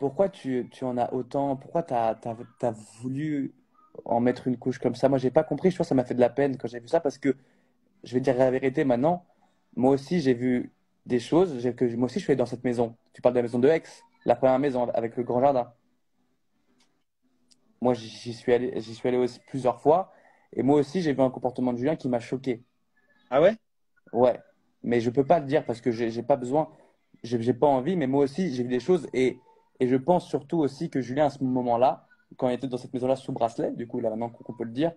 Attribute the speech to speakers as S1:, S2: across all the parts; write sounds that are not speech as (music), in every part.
S1: pourquoi tu, tu en as autant? Pourquoi tu as, voulu en mettre une couche comme ça? Moi, j'ai pas compris. Je crois que ça m'a fait de la peine quand j'ai vu ça parce que je vais dire la vérité maintenant. Moi aussi, j'ai vu des choses. Que, moi aussi, je suis allé dans cette maison. Tu parles de la maison de Aix, la première maison avec le grand jardin. Moi, j'y suis allé, j'y suis allé aussi plusieurs fois. Et moi aussi, j'ai vu un comportement de Julien qui m'a choqué.
S2: Ah ouais?
S1: Ouais. Mais je peux pas le dire parce que j'ai pas besoin, j'ai pas envie. Mais moi aussi, j'ai vu des choses et, et je pense surtout aussi que Julien, à ce moment-là, quand il était dans cette maison-là sous bracelet, du coup, là maintenant qu'on peut le dire,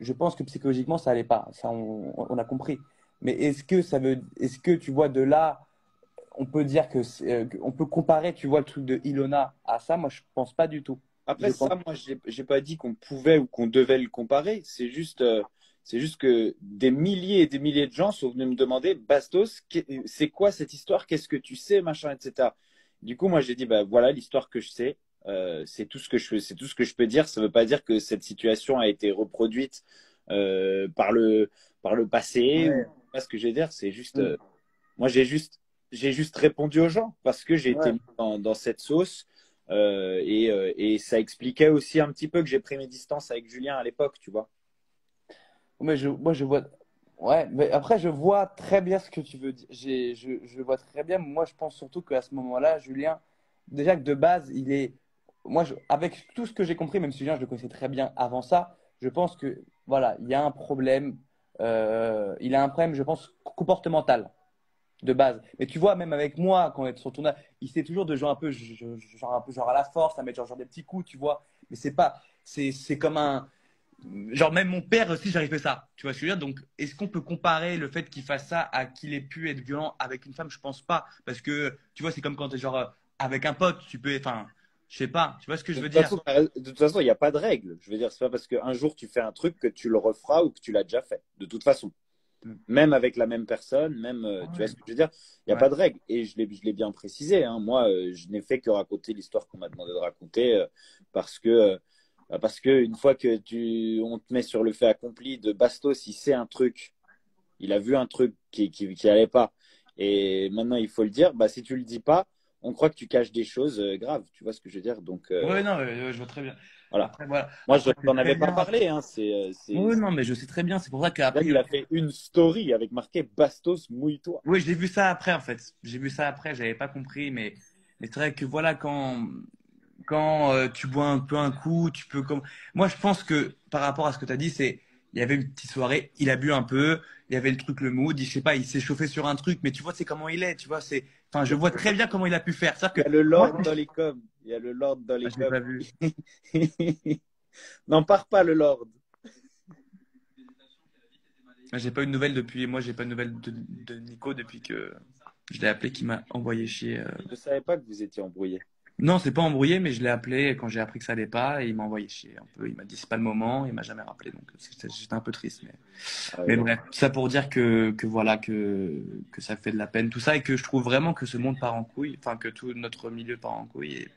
S1: je pense que psychologiquement, ça allait pas. Ça, on, on a compris. Mais est-ce que ça veut, est-ce que tu vois de là, on peut dire que, euh, on peut comparer, tu vois, le truc de Ilona à ça? Moi, je pense pas du tout.
S2: Après ça, moi, j'ai pas dit qu'on pouvait ou qu'on devait le comparer. C'est juste, euh, c'est juste que des milliers et des milliers de gens sont venus me demander, Bastos, c'est quoi cette histoire? Qu'est-ce que tu sais, machin, etc. Du coup, moi, j'ai dit, bah voilà l'histoire que je sais. Euh, c'est tout ce que je c'est tout ce que je peux dire. Ça ne veut pas dire que cette situation a été reproduite euh, par le par le passé. Pas ce que je vais dire, c'est juste, mm. moi, j'ai juste j'ai juste répondu aux gens parce que j'ai été dans, dans cette sauce. Euh, et, euh, et, ça expliquait aussi un petit peu que j'ai pris mes distances avec Julien à l'époque, tu vois.
S1: Mais je, moi, je vois. Ouais, mais après, je vois très bien ce que tu veux dire. Je, je vois très bien. Moi, je pense surtout qu'à ce moment-là, Julien, déjà que de base, il est. Moi, avec tout ce que j'ai compris, même si Julien, je le connaissais très bien avant ça, je pense que, voilà, il y a un problème. Euh, il a un problème, je pense, comportemental de base. Mais tu vois, même avec moi, quand on est sur tournage, il sait toujours de jouer un peu, genre, un peu genre à la force, à mettre genre, des petits coups, tu vois. Mais c'est pas, c'est comme un, genre même mon père aussi, j'arrivais ça. Tu vois ce que je veux dire? Donc, est-ce qu'on peut comparer le fait qu'il fasse ça à qu'il ait pu être violent avec une femme? Je pense pas, parce que tu vois, c'est comme quand tu es genre euh, avec un pote, tu peux, enfin, je sais pas. Tu vois ce que je veux dire?
S2: De toute façon, il n'y a pas de règle. Je veux dire, c'est pas parce qu'un jour tu fais un truc que tu le referas ou que tu l'as déjà fait. De toute façon. Mm. Même avec la même personne, même, euh, tu vois ce que je veux dire? Il n'y a pas de règle. Et je l'ai bien précisé. Hein. Moi, euh, je n'ai fait que raconter l'histoire qu'on m'a demandé de raconter parce que parce que une fois que tu on te met sur le fait accompli de Bastos, il sait un truc, il a vu un truc qui qui, qui allait pas. Et maintenant, il faut le dire. Bah, si tu le dis pas, on croit que tu caches des choses graves. Tu vois ce que je veux dire? Donc.
S1: Oui, non, je vois très bien.
S2: Voilà. Moi, je n'en avais pas parlé. Hein.
S1: C'est, oui, non, mais je sais très bien. C'est pour ça qu'après.
S2: il a fait une story avec marqué Bastos, mouille-toi.
S1: Oui, j'ai vu ça après, en fait. J'ai vu ça après, j'avais pas compris. Mais, mais c'est vrai que voilà, quand, quand euh, tu bois un peu un coup, tu peux. Comme... Moi, je pense que par rapport à ce que tu as dit, c'est. Il y avait une petite soirée, il a bu un peu, il y avait le truc, le mood, il, je sais pas, il s'est chauffé sur un truc, mais tu vois, c'est comment il est, tu vois, c'est, enfin, je vois très bien comment il a pu faire.
S2: Que... Il y a le Lord dans les coms. Il y a le Lord dans les ah, pas vu. (laughs) N'en pars pas, le Lord.
S1: Ah, j'ai pas eu de nouvelles depuis. Moi, j'ai pas de nouvelles de, Nico depuis que je l'ai appelé, qui m'a envoyé chier. Euh.
S2: Je savais pas que vous étiez embrouillé.
S1: Non, c'est pas embrouillé, mais je l'ai appelé quand j'ai appris que ça allait pas et il m'a envoyé chier un peu. Il m'a dit c'est pas le moment, il m'a jamais rappelé, donc j'étais un peu triste. Mais, ah mais bref, ça pour dire que, que voilà que que ça fait de la peine tout ça et que je trouve vraiment que ce monde part en couille, enfin que tout notre milieu part en couille et